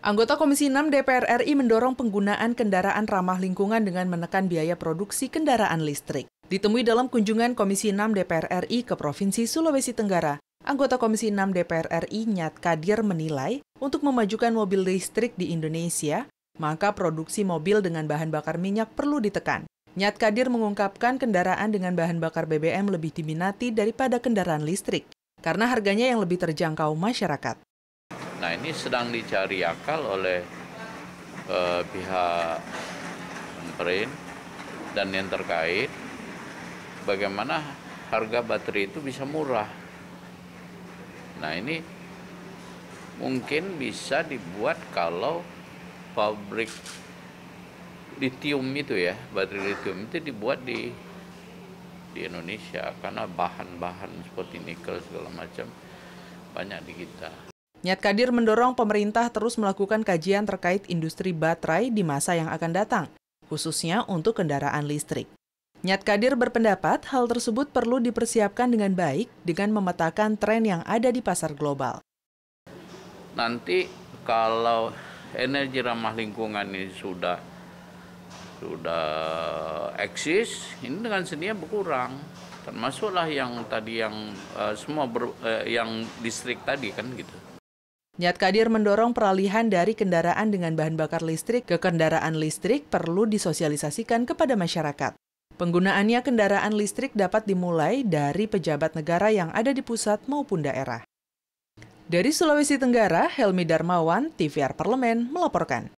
Anggota Komisi 6 DPR RI mendorong penggunaan kendaraan ramah lingkungan dengan menekan biaya produksi kendaraan listrik. Ditemui dalam kunjungan Komisi 6 DPR RI ke Provinsi Sulawesi Tenggara, anggota Komisi 6 DPR RI Nyat Kadir menilai untuk memajukan mobil listrik di Indonesia, maka produksi mobil dengan bahan bakar minyak perlu ditekan. Nyat Kadir mengungkapkan kendaraan dengan bahan bakar BBM lebih diminati daripada kendaraan listrik, karena harganya yang lebih terjangkau masyarakat. Nah ini sedang dicari akal oleh uh, pihak pemerintah dan yang terkait bagaimana harga baterai itu bisa murah. Nah ini mungkin bisa dibuat kalau pabrik litium itu ya baterai litium itu dibuat di di Indonesia karena bahan-bahan seperti nikel segala macam banyak di kita. Nyat Kadir mendorong pemerintah terus melakukan kajian terkait industri baterai di masa yang akan datang, khususnya untuk kendaraan listrik. Nyat Kadir berpendapat hal tersebut perlu dipersiapkan dengan baik dengan memetakan tren yang ada di pasar global. Nanti kalau energi ramah lingkungan ini sudah sudah eksis, ini dengan sendirinya berkurang. Termasuklah yang tadi yang uh, semua ber, uh, yang listrik tadi kan gitu. Nyat Kadir mendorong peralihan dari kendaraan dengan bahan bakar listrik ke kendaraan listrik perlu disosialisasikan kepada masyarakat. Penggunaannya kendaraan listrik dapat dimulai dari pejabat negara yang ada di pusat maupun daerah. Dari Sulawesi Tenggara, Helmi Darmawan, TVR Parlemen, melaporkan.